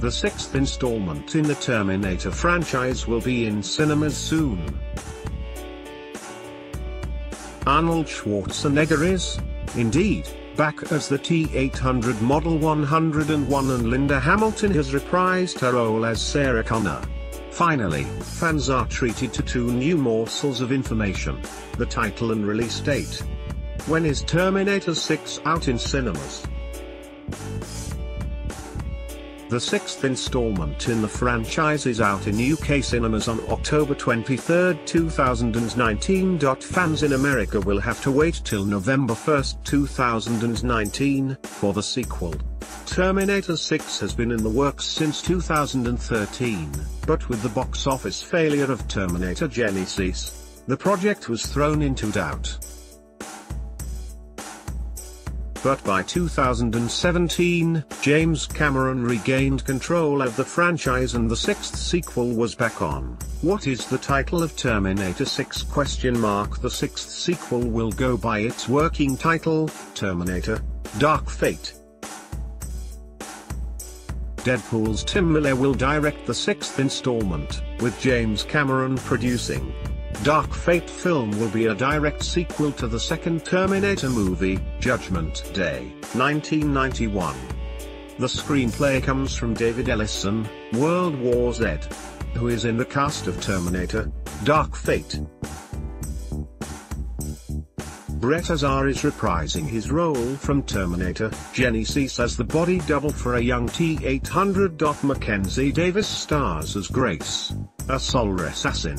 The sixth installment in the Terminator franchise will be in cinemas soon. Arnold Schwarzenegger is, indeed, back as the T-800 Model 101 and Linda Hamilton has reprised her role as Sarah Connor. Finally, fans are treated to two new morsels of information, the title and release date. When is Terminator 6 out in cinemas? The sixth installment in the franchise is out in UK cinemas on October 23, 2019. Fans in America will have to wait till November 1, 2019, for the sequel. Terminator 6 has been in the works since 2013, but with the box office failure of Terminator Genisys, the project was thrown into doubt but by 2017, James Cameron regained control of the franchise and the sixth sequel was back on. What is the title of Terminator 6 question mark The sixth sequel will go by its working title, Terminator, Dark Fate. Deadpool's Tim Miller will direct the sixth installment, with James Cameron producing. Dark Fate film will be a direct sequel to the second Terminator movie, Judgment Day, 1991. The screenplay comes from David Ellison, World War Z, who is in the cast of Terminator, Dark Fate. Brett Azar is reprising his role from Terminator, Jenny Genisys as the body double for a young T-800. Mackenzie Davis stars as Grace, a Solar assassin.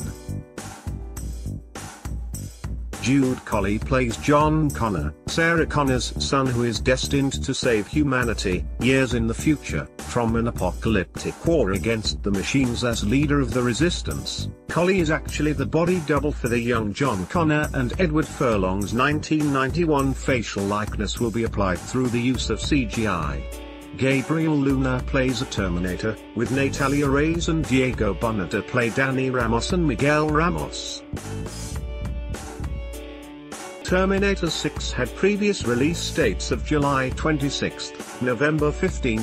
Jude Collie plays John Connor, Sarah Connor's son who is destined to save humanity, years in the future, from an apocalyptic war against the machines as leader of the resistance. Collie is actually the body double for the young John Connor and Edward Furlong's 1991 facial likeness will be applied through the use of CGI. Gabriel Luna plays a Terminator, with Natalia Reyes and Diego Boneta play Dani Ramos and Miguel Ramos. Terminator 6 had previous release dates of July 26, November 15,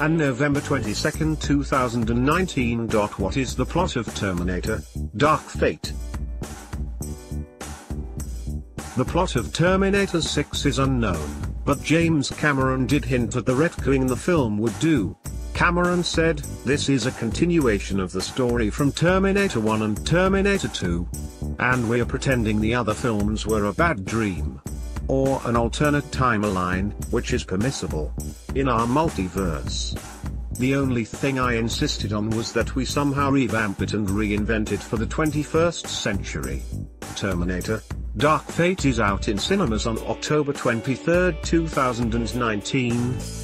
and November 22, 2019. What is the plot of Terminator, Dark Fate? The plot of Terminator 6 is unknown, but James Cameron did hint at the retconning the film would do. Cameron said, this is a continuation of the story from Terminator 1 and Terminator 2, and we're pretending the other films were a bad dream. Or an alternate timeline, which is permissible. In our multiverse. The only thing I insisted on was that we somehow revamp it and reinvent it for the 21st century. Terminator, Dark Fate is out in cinemas on October 23, 2019.